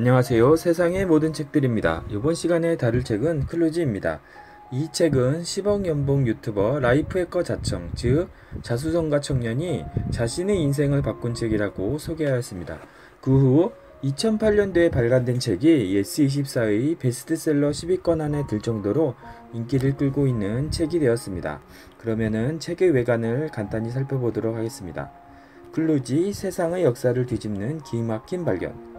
안녕하세요. 세상의 모든 책들입니다. 이번 시간에 다룰 책은 클루지입니다. 이 책은 10억 연봉 유튜버 라이프 해커 자청, 즉 자수성가 청년이 자신의 인생을 바꾼 책이라고 소개하였습니다. 그 후 2008년도에 발간된 책이 예스24의 베스트셀러 10위권 안에 들 정도로 인기를 끌고 있는 책이 되었습니다. 그러면은 책의 외관을 간단히 살펴보도록 하겠습니다. 클루지 세상의 역사를 뒤집는 기막힌 발견.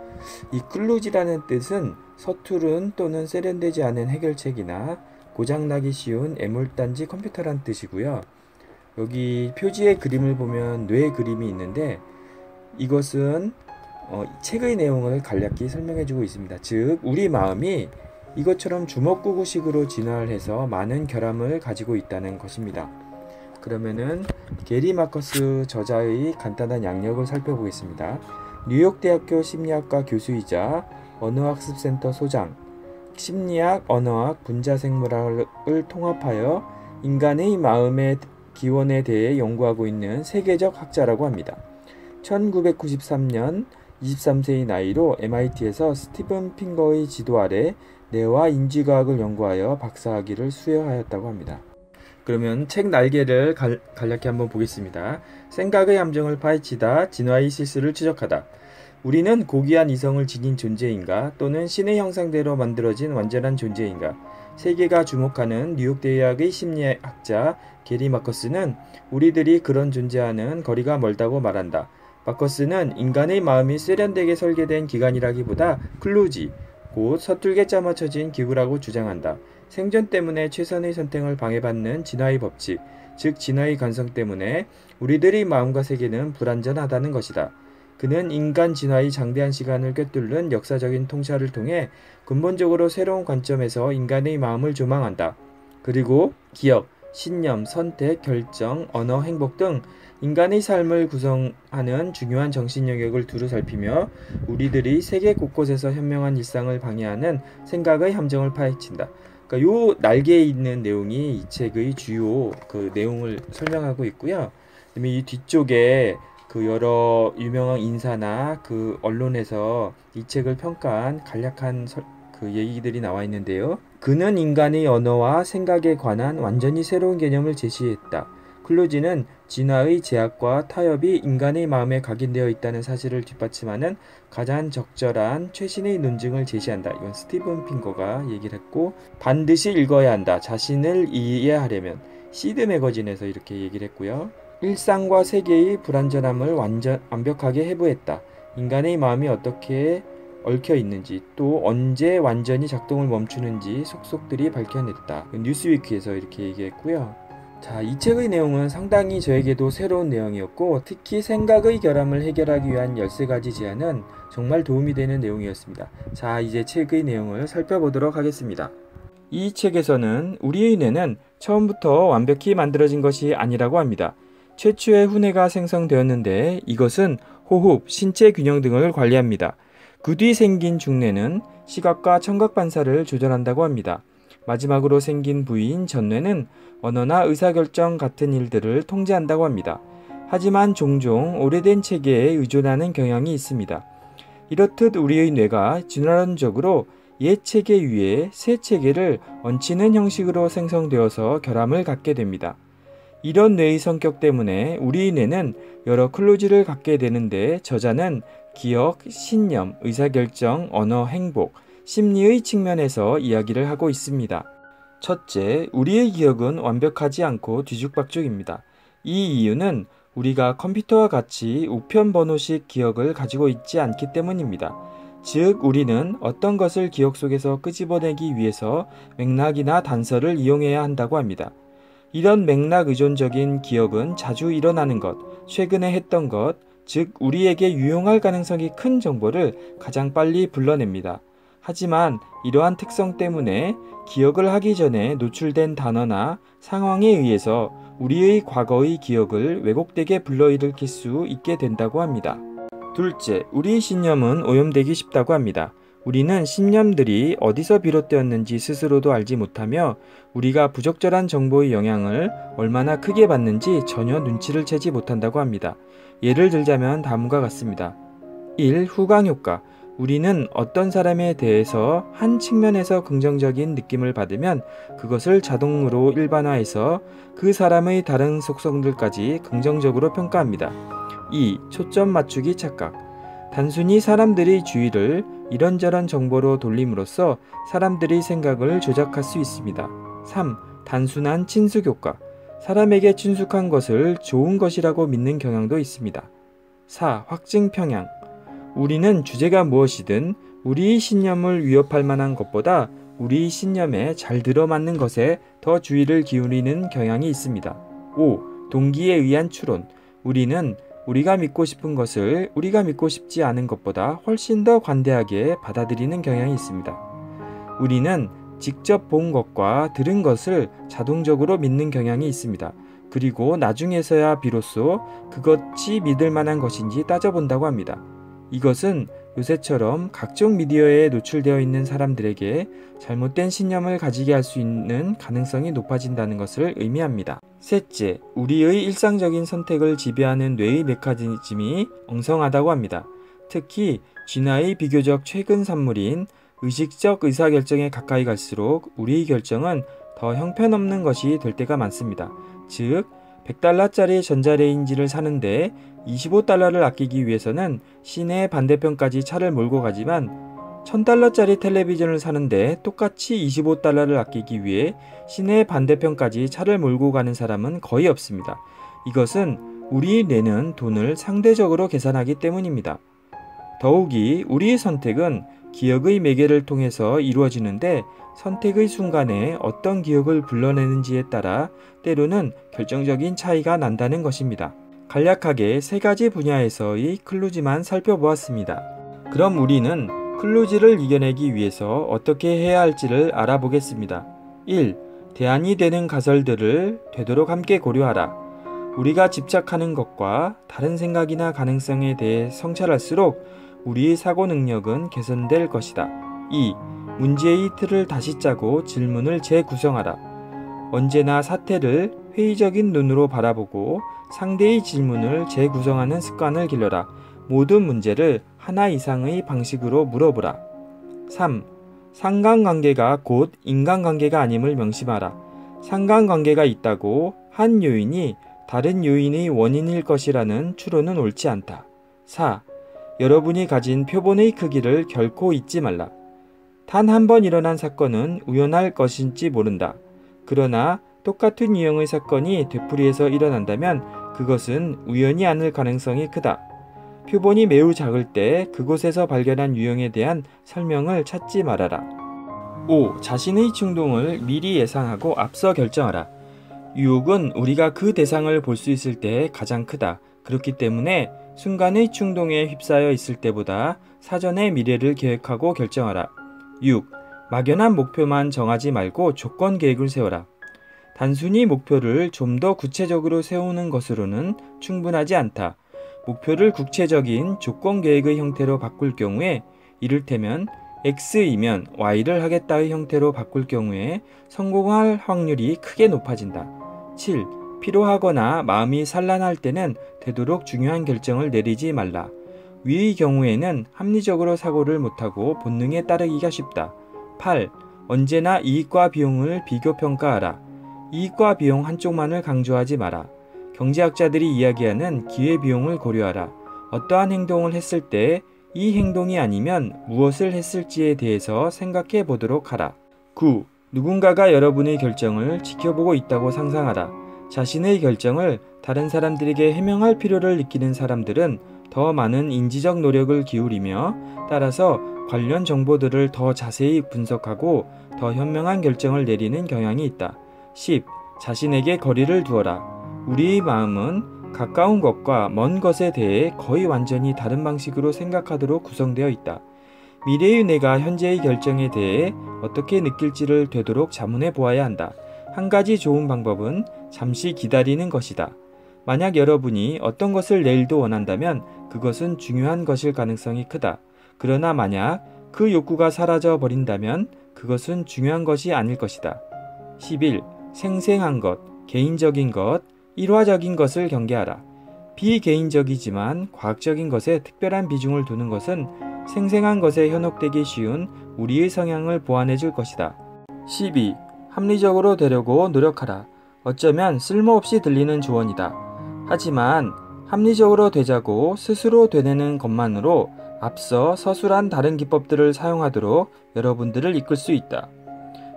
이 클루지라는 뜻은 서투른 또는 세련되지 않은 해결책이나 고장나기 쉬운 애물단지 컴퓨터란 뜻이고요. 여기 표지의 그림을 보면 뇌 그림이 있는데 이것은 어, 책의 내용을 간략히 설명해주고 있습니다. 즉 우리 마음이 이것처럼 주먹구구식으로 진화를 해서 많은 결함을 가지고 있다는 것입니다. 그러면은 게리 마커스 저자의 간단한 양력을 살펴보겠습니다. 뉴욕대학교 심리학과 교수이자 언어학습센터 소장, 심리학, 언어학, 분자생물학을 통합하여 인간의 마음의 기원에 대해 연구하고 있는 세계적 학자라고 합니다. 1993년 23세의 나이로 MIT에서 스티븐 핑거의 지도 아래 뇌와 인지과학을 연구하여 박사학위를 수여하였다고 합니다. 그러면 책 날개를 갈, 간략히 한번 보겠습니다. 생각의 함정을 파헤치다, 진화의 실수를 추적하다. 우리는 고귀한 이성을 지닌 존재인가 또는 신의 형상대로 만들어진 완전한 존재인가 세계가 주목하는 뉴욕 대학의 심리학자 게리 마커스는 우리들이 그런 존재와는 거리가 멀다고 말한다. 마커스는 인간의 마음이 세련되게 설계된 기관이라기보다 클루지, 곧 서툴게 짜맞춰진 기구라고 주장한다. 생존 때문에 최선의 선택을 방해받는 진화의 법칙, 즉 진화의 관성 때문에 우리들의 마음과 세계는 불완전하다는 것이다. 그는 인간 진화의 장대한 시간을 꿰뚫는 역사적인 통찰을 통해 근본적으로 새로운 관점에서 인간의 마음을 조망한다. 그리고 기억, 신념, 선택, 결정, 언어, 행복 등 인간의 삶을 구성하는 중요한 정신 영역을 두루 살피며 우리들이 세계 곳곳에서 현명한 일상을 방해하는 생각의 함정을 파헤친다. 그러니까 요 날개에 있는 내용이 이 책의 주요 그 내용을 설명하고 있고요. 그다음에 이 뒤쪽에 그 여러 유명한 인사나 그 언론에서 이 책을 평가한 간략한 설, 그 얘기들이 나와 있는데요. 그는 인간의 언어와 생각에 관한 완전히 새로운 개념을 제시했다. 클로지는 진화의 제약과 타협이 인간의 마음에 각인되어 있다는 사실을 뒷받침하는 가장 적절한 최신의 논증을 제시한다. 이건 스티븐 핑거가 얘기를 했고 반드시 읽어야 한다. 자신을 이해하려면 시드 매거진에서 이렇게 얘기를 했고요. 일상과 세계의 불완전함을 완전 완벽하게 해부했다. 인간의 마음이 어떻게 얽혀 있는지 또 언제 완전히 작동을 멈추는지 속속들이 밝혀냈다. 뉴스위크에서 이렇게 얘기했고요. 자, 이 책의 내용은 상당히 저에게도 새로운 내용이었고 특히 생각의 결함을 해결하기 위한 13가지 제안은 정말 도움이 되는 내용이었습니다. 자, 이제 책의 내용을 살펴보도록 하겠습니다. 이 책에서는 우리의 뇌는 처음부터 완벽히 만들어진 것이 아니라고 합니다. 최초의 후뇌가 생성되었는데 이것은 호흡, 신체 균형 등을 관리합니다. 그 뒤 생긴 중뇌는 시각과 청각 반사를 조절한다고 합니다. 마지막으로 생긴 부위인 전뇌는 언어나 의사결정 같은 일들을 통제한다고 합니다. 하지만 종종 오래된 체계에 의존하는 경향이 있습니다. 이렇듯 우리의 뇌가 진화론적으로 옛 체계 위에 새 체계를 얹히는 형식으로 생성되어서 결함을 갖게 됩니다. 이런 뇌의 성격 때문에 우리 뇌는 여러 클로지를 갖게 되는데 저자는 기억, 신념, 의사결정, 언어, 행복, 심리의 측면에서 이야기를 하고 있습니다. 첫째, 우리의 기억은 완벽하지 않고 뒤죽박죽입니다. 이 이유는 우리가 컴퓨터와 같이 우편 번호식 기억을 가지고 있지 않기 때문입니다. 즉, 우리는 어떤 것을 기억 속에서 끄집어내기 위해서 맥락이나 단서를 이용해야 한다고 합니다. 이런 맥락 의존적인 기억은 자주 일어나는 것, 최근에 했던 것, 즉 우리에게 유용할 가능성이 큰 정보를 가장 빨리 불러냅니다. 하지만 이러한 특성 때문에 기억을 하기 전에 노출된 단어나 상황에 의해서 우리의 과거의 기억을 왜곡되게 불러일으킬 수 있게 된다고 합니다. 둘째, 우리의 신념은 오염되기 쉽다고 합니다. 우리는 신념들이 어디서 비롯되었는지 스스로도 알지 못하며 우리가 부적절한 정보의 영향을 얼마나 크게 받는지 전혀 눈치를 채지 못한다고 합니다. 예를 들자면 다음과 같습니다. 1. 후광 효과. 우리는 어떤 사람에 대해서 한 측면에서 긍정적인 느낌을 받으면 그것을 자동으로 일반화해서 그 사람의 다른 속성들까지 긍정적으로 평가합니다. 2. 초점 맞추기 착각. 단순히 사람들이 주의를 이런저런 정보로 돌림으로써 사람들이 생각을 조작할 수 있습니다. 3. 단순한 친숙 효과. 사람에게 친숙한 것을 좋은 것이라고 믿는 경향도 있습니다. 4. 확증 평양. 우리는 주제가 무엇이든 우리 신념을 위협할 만한 것보다 우리 신념에 잘 들어맞는 것에 더 주의를 기울이는 경향이 있습니다. 5. 동기에 의한 추론. 우리는 우리가 믿고 싶은 것을 우리가 믿고 싶지 않은 것보다 훨씬 더 관대하게 받아들이는 경향이 있습니다. 우리는 직접 본 것과 들은 것을 자동적으로 믿는 경향이 있습니다. 그리고 나중에서야 비로소 그것이 믿을 만한 것인지 따져본다고 합니다. 이것은 요새처럼 각종 미디어에 노출되어 있는 사람들에게 잘못된 신념을 가지게 할 수 있는 가능성이 높아진다는 것을 의미합니다. 셋째, 우리의 일상적인 선택을 지배하는 뇌의 메커니즘이 엉성하다고 합니다. 특히 진화의 비교적 최근 산물인 의식적 의사결정에 가까이 갈수록 우리의 결정은 더 형편없는 것이 될 때가 많습니다. 즉, 100달러짜리 전자레인지를 사는데 25달러를 아끼기 위해서는 시내 반대편까지 차를 몰고 가지만 1000달러짜리 텔레비전을 사는데 똑같이 25달러를 아끼기 위해 시내 반대편까지 차를 몰고 가는 사람은 거의 없습니다. 이것은 우리 내는 돈을 상대적으로 계산하기 때문입니다. 더욱이 우리의 선택은 기억의 매개를 통해서 이루어지는데 선택의 순간에 어떤 기억을 불러내는지에 따라 때로는 결정적인 차이가 난다는 것입니다. 간략하게 세 가지 분야에서의 클루지만 살펴보았습니다. 그럼 우리는 클루지를 이겨내기 위해서 어떻게 해야 할지를 알아보겠습니다. 1. 대안이 되는 가설들을 되도록 함께 고려하라. 우리가 집착하는 것과 다른 생각이나 가능성에 대해 성찰할수록 우리의 사고 능력은 개선될 것이다. 2. 문제의 틀을 다시 짜고 질문을 재구성하라. 언제나 사태를 회의적인 눈으로 바라보고 상대의 질문을 재구성하는 습관을 길러라. 모든 문제를 하나 이상의 방식으로 물어보라. 3. 상관관계가 곧 인간관계가 아님을 명심하라. 상관관계가 있다고 한 요인이 다른 요인의 원인일 것이라는 추론은 옳지 않다. 4. 여러분이 가진 표본의 크기를 결코 잊지 말라. 단 한 번 일어난 사건은 우연할 것인지 모른다. 그러나 똑같은 유형의 사건이 되풀이해서 일어난다면 그것은 우연이 아닐 가능성이 크다. 표본이 매우 작을 때 그곳에서 발견한 유형에 대한 설명을 찾지 말아라. 5. 자신의 충동을 미리 예상하고 앞서 결정하라. 유혹은 우리가 그 대상을 볼 수 있을 때 가장 크다. 그렇기 때문에 순간의 충동에 휩싸여 있을 때보다 사전에 미래를 계획하고 결정하라. 6. 막연한 목표만 정하지 말고 조건 계획을 세워라. 단순히 목표를 좀 더 구체적으로 세우는 것으로는 충분하지 않다. 목표를 구체적인 조건 계획의 형태로 바꿀 경우에 이를테면 X이면 Y를 하겠다의 형태로 바꿀 경우에 성공할 확률이 크게 높아진다. 7. 필요하거나 마음이 산란할 때는 되도록 중요한 결정을 내리지 말라. 위의 경우에는 합리적으로 사고를 못하고 본능에 따르기가 쉽다. 8. 언제나 이익과 비용을 비교평가하라. 이익과 비용 한쪽만을 강조하지 마라. 경제학자들이 이야기하는 기회비용을 고려하라. 어떠한 행동을 했을 때 이 행동이 아니면 무엇을 했을지에 대해서 생각해 보도록 하라. 9. 누군가가 여러분의 결정을 지켜보고 있다고 상상하라. 자신의 결정을 다른 사람들에게 해명할 필요를 느끼는 사람들은 더 많은 인지적 노력을 기울이며 따라서 관련 정보들을 더 자세히 분석하고 더 현명한 결정을 내리는 경향이 있다. 10. 자신에게 거리를 두어라. 우리의 마음은 가까운 것과 먼 것에 대해 거의 완전히 다른 방식으로 생각하도록 구성되어 있다. 미래의 내가 현재의 결정에 대해 어떻게 느낄지를 되도록 자문해 보아야 한다. 한 가지 좋은 방법은 잠시 기다리는 것이다. 만약 여러분이 어떤 것을 내일도 원한다면 그것은 중요한 것일 가능성이 크다. 그러나 만약 그 욕구가 사라져 버린다면 그것은 중요한 것이 아닐 것이다. 11. 생생한 것, 개인적인 것, 일화적인 것을 경계하라. 비개인적이지만 과학적인 것에 특별한 비중을 두는 것은 생생한 것에 현혹되기 쉬운 우리의 성향을 보완해 줄 것이다. 12. 합리적으로 되려고 노력하라. 어쩌면 쓸모없이 들리는 조언이다. 하지만 합리적으로 되자고 스스로 되뇌는 것만으로 앞서 서술한 다른 기법들을 사용하도록 여러분들을 이끌 수 있다.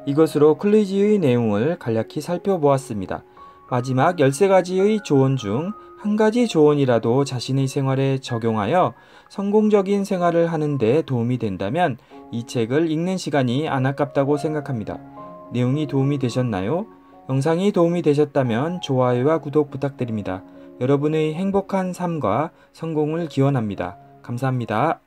이것으로 클리지의 내용을 간략히 살펴보았습니다. 마지막 13가지의 조언 중 한 가지 조언이라도 자신의 생활에 적용하여 성공적인 생활을 하는데 도움이 된다면 이 책을 읽는 시간이 안 아깝다고 생각합니다. 내용이 도움이 되셨나요? 영상이 도움이 되셨다면 좋아요와 구독 부탁드립니다. 여러분의 행복한 삶과 성공을 기원합니다. 감사합니다.